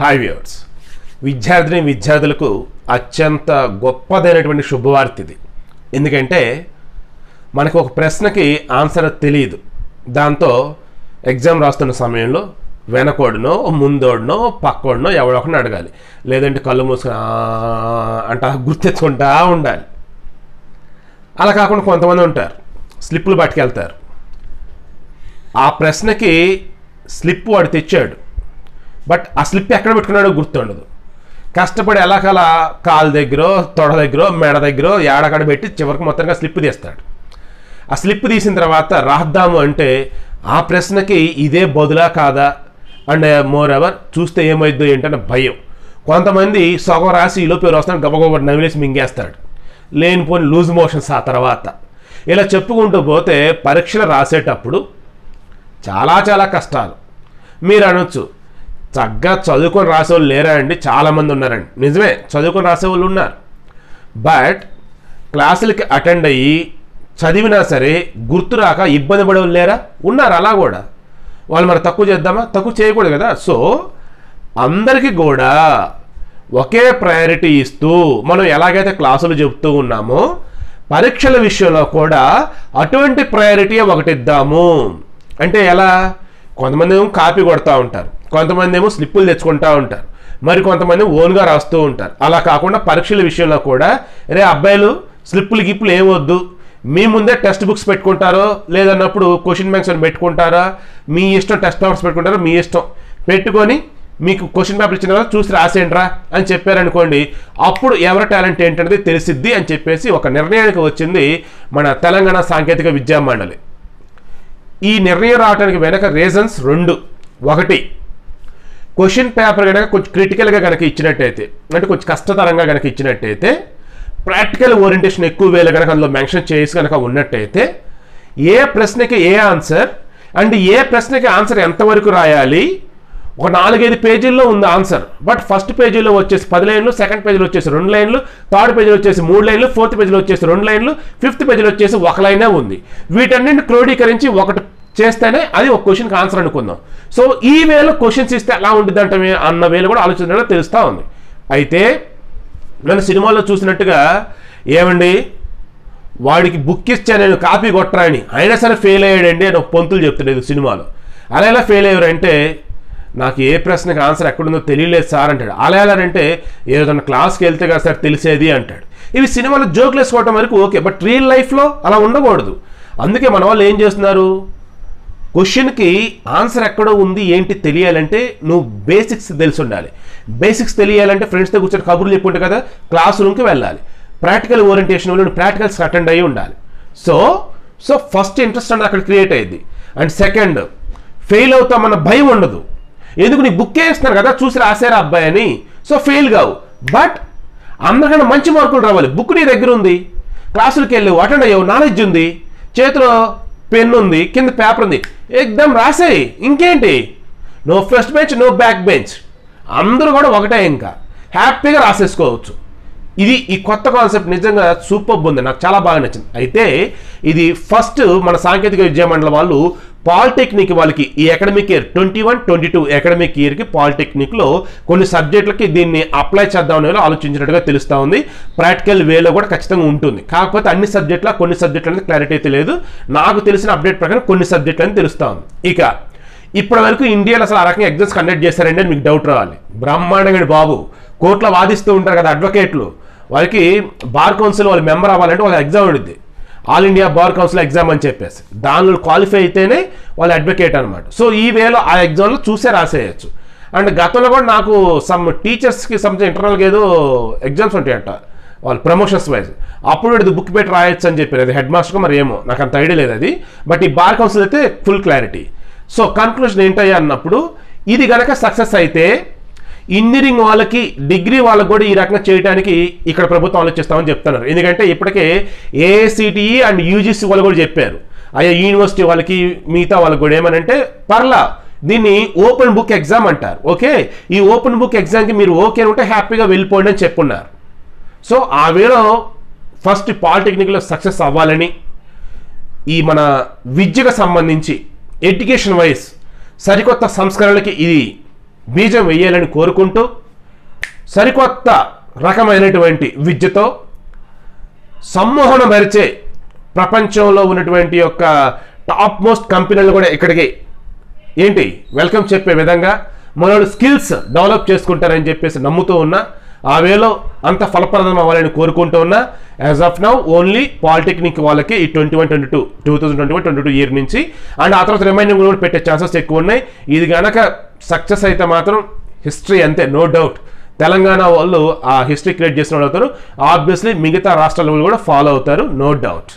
Hi viewers. విద్యార్థిని విద్యార్థులకు అత్యంత గొప్పదైనటువంటి శుభవార్త ఇది. ఎందుకంటే మనకు ఒక ప్రశ్నకి ఆన్సర్ తెలియదు దాంతో ఎగ్జామ్ రాస్తున్న సమయంలో వెనకోడినో ముందోడినో పక్కోడినో ఎవడొకని అడగాలి. లేదంటే కళ్ళు మూసుకుని అంట గుర్తెచ్చుకుంటా ఉండాలి. అలా కాకుండా కొంతమంది ఉంటారు. స్లిప్పులు పట్టుకెళ్తారు. ఆ ప్రశ్నకి స్లిప్ వాడు తెచ్చాడు. బట్ ఆ స్లిప్ ఎక్కడ పెట్టుకున్నాడో గుర్తుండదు కష్టపడి ఎలాకలా కాలు దగ్గర తొడ దగ్గర మెడ దగ్గర ఏడకడ పెట్టి చివరికి మొత్తంగా స్లిప్ తీస్తాడు. ఆ స్లిప్ తీసిన తర్వాత రాద్దాము అంటే ఆ ప్రశ్నకి ఇదే బదులా కాదా? అండ్ మోర్ ఎవర్ చూస్తే ఏమైద్దో ఏంటన్న భయం. కొంతమంది సగం రాసి ఈలో పేరు వస్తాడు గబగబ నవిలేసి మింగేస్తాడు. లేనిపోని లూజ్ మోషన్స్ ఆ తర్వాత. ఇలా చెప్పుకుంటూ పోతే పరీక్షలు రాసేటప్పుడు చాలా చాలా కష్టాలు. మీరు అనొచ్చు చక్కగా చదువుకొని రాసేవాళ్ళు లేరా అండి చాలామంది ఉన్నారండి. నిజమే చదువుకొని రాసేవాళ్ళు ఉన్నారు. బట్ క్లాసులకి అటెండ్ అయ్యి చదివినా సరే గుర్తు రాక ఇబ్బంది పడేవాళ్ళు లేరా? ఉన్నారు అలా కూడా. వాళ్ళు మరి తక్కువ చేద్దామా? తక్కువ చేయకూడదు కదా. సో అందరికీ కూడా ఒకే ప్రయారిటీ ఇస్తూ మనం ఎలాగైతే క్లాసులు చెబుతూ ఉన్నామో పరీక్షల విషయంలో కూడా అటువంటి ప్రయారిటీ ఒకటి ఇద్దాము. అంటే ఎలా? కొంతమంది ఏమో కాపీ కొడతా ఉంటారు. కొంతమంది ఏమో స్లిప్పులు తెచ్చుకుంటూ ఉంటారు. మరి కొంతమంది ఓన్గా రాస్తూ ఉంటారు. అలా కాకుండా పరీక్షల విషయంలో కూడా రే అబ్బాయిలు స్లిప్పులు గిప్పులు ఏమొద్దు మీ ముందే టెక్స్ట్ బుక్స్ పెట్టుకుంటారో లేదన్నప్పుడు క్వశ్చన్ బ్యాంక్స్ అని పెట్టుకుంటారా? మీ ఇష్టం టెస్ట్ పేపర్స్ పెట్టుకుంటారో మీ ఇష్టం. పెట్టుకొని మీకు క్వశ్చన్ పేపర్ ఇచ్చిన తర్వాత చూసి రాసేయండిరా అని చెప్పారనుకోండి అప్పుడు ఎవరి టాలెంట్ ఏంటనేది తెలిసిద్ది అని చెప్పేసి ఒక నిర్ణయానికి వచ్చింది మన తెలంగాణ సాంకేతిక విద్యా మండలి. ఈ నిర్ణయం రావడానికి వెనక రీజన్స్ రెండు. ఒకటి క్వశ్చన్ పేపర్ కనుక కొంచెం క్రిటికల్గా కనుక ఇచ్చినట్టయితే అంటే కొంచెం కష్టతరంగా కనుక ఇచ్చినట్టయితే ప్రాక్టికల్ ఓరియంటేషన్ ఎక్కువ వేలు కనుక అందులో మెన్షన్ చేసి కనుక ఉన్నట్టయితే ఏ ప్రశ్నకి ఏ ఆన్సర్ అండ్ ఏ ప్రశ్నకి ఆన్సర్ ఎంతవరకు రాయాలి ఒక నాలుగైదు పేజీల్లో ఉంది ఆన్సర్ బట్ ఫస్ట్ పేజీలో వచ్చేసి పది లైన్లు సెకండ్ పేజీలో వచ్చేసి రెండు లైన్లు థర్డ్ పేజీలో వచ్చేసి మూడు లైన్లు ఫోర్త్ పేజీలో వచ్చేసి రెండు లైన్లు ఫిఫ్త్ పేజీలో వచ్చేసి ఒక లైనే ఉంది. వీటన్నింటిని క్రోడీకరించి ఒకటి చేస్తేనే అది ఒక క్వశ్చన్కి ఆన్సర్ అనుకుందాం. సో ఈ వేలో క్వశ్చన్స్ ఇస్తే ఎలా ఉంటుంది అంటే అన్న వేలు కూడా ఆలోచన తెలుస్తూ ఉంది. అయితే నన్ను సినిమాలో చూసినట్టుగా ఏమండి? వాడికి బుక్ ఇచ్చా నేను కాపీ కొట్టరా అని అయినా సరే ఫెయిల్ అయ్యాడండి అని ఒక పొంతులు చెప్తున్నాడు సినిమాలో. అలా ఎలా ఫెయిల్ అయ్యారంటే నాకు ఏ ప్రశ్నకి ఆన్సర్ ఎక్కడుందో తెలియలేదు సార్ అంటాడు. అలా ఎలా అంటే ఏదైనా క్లాస్కి వెళ్తే కదా సార్ తెలిసేది అంటాడు. ఇవి సినిమాలో జోకులు వేసుకోవటం వరకు ఓకే బట్ రియల్ లైఫ్లో అలా ఉండకూడదు. అందుకే మన వాళ్ళు ఏం చేస్తున్నారు? క్వశ్చన్కి ఆన్సర్ ఎక్కడో ఉంది ఏంటి తెలియాలంటే నువ్వు బేసిక్స్ తెలిసి ఉండాలి. బేసిక్స్ తెలియాలంటే ఫ్రెండ్స్తో కూర్చొని కబుర్లు చెప్పుంటే కదా క్లాస్ రూమ్కి వెళ్ళాలి. ప్రాక్టికల్ ఓరియంటేషన్ వల్ల నువ్వు ప్రాక్టికల్స్ అటెండ్ అయ్యి ఉండాలి. సో సో ఫస్ట్ ఇంట్రెస్ట్ అనేది అక్కడ క్రియేట్ అయ్యింది అండ్ సెకండ్ ఫెయిల్ అవుతామన్న భయం ఉండదు. ఎందుకు నీ బుక్ వేస్తున్నారు కదా చూసి రాశారా అబ్బాయి అని. సో ఫెయిల్ కావు. బట్ అందరికన్నా మంచి మార్కులు రావాలి. బుక్ నీ దగ్గర ఉంది. క్లాసులకు వెళ్ళి అటెండ్ అయ్యావు నాలెడ్జ్ ఉంది. చేతిలో పెన్ ఉంది కింద పేపర్ ఉంది. ఎగ్దమ్ రాసేయి ఇంకేంటి? No first bench no back bench అందరూ కూడా ఒకటే ఇంకా. హ్యాపీగా రాసేసుకోవచ్చు. ఇది ఈ కొత్త కాన్సెప్ట్ నిజంగా సూపర్ ఉంది. నాకు చాలా బాగా నచ్చింది. అయితే ఇది ఫస్ట్ మన సాంకేతిక విద్యా మండలం వాళ్ళు పాలిటెక్నిక్ వాళ్ళకి ఈ academic year twenty one twenty two academic ఇయర్కి పాలిటెక్నిక్లో కొన్ని సబ్జెక్టులకి దీన్ని అప్లై చేద్దాం అనేది ఆలోచించినట్టుగా తెలుస్తూ ఉంది. ప్రాక్టికల్ వేలో కూడా ఖచ్చితంగా ఉంటుంది. కాకపోతే అన్ని సబ్జెక్టుల కొన్ని సబ్జెక్టులు అనేది క్లారిటీ అయితే లేదు. నాకు తెలిసిన అప్డేట్ ప్రకారం కొన్ని సబ్జెక్టులు అని తెలుస్తూ ఉంది. ఇక ఇప్పటి వరకు ఇండియాలో అసలు ఆ రకంగా ఎగ్జామ్స్ కండక్ట్ చేశారండి అని మీకు డౌట్ రావాలి. బ్రహ్మాండగడి బాబు. కోర్టులో వాదిస్తూ ఉంటారు కదా అడ్వకేట్లు వాళ్ళకి బార్ కౌన్సిల్ వాళ్ళు మెంబర్ అవ్వాలంటే వాళ్ళ ఎగ్జామ్ ఉంటుంది all India bar council exam అని చెప్పేసి. దానిలో క్వాలిఫై అయితేనే వాళ్ళు అడ్వకేట్ అనమాట సో ఈ వేలో ఆ ఎగ్జామ్లో చూసే రాసేయచ్చు. అండ్ గతంలో కూడా నాకు సమ్ టీచర్స్కి సంబంధించిన ఇంటర్నల్గా ఏదో ఎగ్జామ్స్ ఉంటాయంట. వాళ్ళు ప్రమోషన్స్ వైజ్. అప్పుడు ఇది బుక్ పెట్టి రాయొచ్చు అని చెప్పారు. అది హెడ్ మాస్టర్గా మరి ఏమో. నాకు అంత ఐడియా లేదు అది. బట్ ఈ బార్ కౌన్సిల్ అయితే ఫుల్ క్లారిటీ. సో కన్క్లూజన్ ఏంటయ్యా అన్నప్పుడు ఇది కనుక సక్సెస్ అయితే ఇంజనీరింగ్ వాళ్ళకి డిగ్రీ వాళ్ళకి కూడా ఈ రకంగా చేయడానికి ఇక్కడ ప్రభుత్వం ఆలోచిస్తామని చెప్తున్నారు. ఎందుకంటే ఇప్పటికే ఏఐసిటిఈ అండ్ యూజీసీ వాళ్ళు కూడా చెప్పారు. అయ్యా యూనివర్సిటీ వాళ్ళకి మిగతా వాళ్ళకి కూడా ఏమనంటే పర్లా దీన్ని ఓపెన్ బుక్ ఎగ్జామ్ అంటారు. ఓకే? ఈ ఓపెన్ బుక్ ఎగ్జామ్కి మీరు ఓకే ఉంటే హ్యాపీగా వెళ్ళిపోండి అని చెప్పున్నారు. సో ఆ వేలో ఫస్ట్ పాలిటెక్నిక్లో సక్సెస్ అవ్వాలని ఈ మన విద్యకు సంబంధించి ఎడ్యుకేషన్ వైజ్ సరికొత్త సంస్కరణలకి ఇది బీజం వేయాలని కోరుకుంటూ సరికొత్త రకమైనటువంటి విద్యతో సమ్మోహన మరిచే ప్రపంచంలో ఉన్నటువంటి యొక్క టాప్ మోస్ట్ కంపెనీలు కూడా ఇక్కడికి ఏంటి? వెల్కమ్ చెప్పే విధంగా మనోడు స్కిల్స్ డెవలప్ చేసుకుంటారని చెప్పేసి నమ్ముతూ ఉన్నా ఆ వేలో అంత ఫలప్రదం అవ్వాలని కోరుకుంటూ ఉన్నా as of now only polytechnic వాళ్ళకి ఈ twenty one twenty two two thousand twenty one twenty two year నుంచి. అండ్ ఆ తర్వాత రిమైనింగ్ కూడా పెట్టే ఛాన్సెస్ ఎక్కువ ఉన్నాయి. ఇది కనుక సక్సెస్ అయితే మాత్రం హిస్టరీ అంతే నో డౌట్ తెలంగాణ వాళ్ళు ఆ హిస్టరీ క్రియేట్ చేసిన వాళ్ళు అవుతారు. ఆబ్వియస్లీ మిగతా రాష్ట్రాల వాళ్ళు కూడా ఫాలో అవుతారు నో డౌట్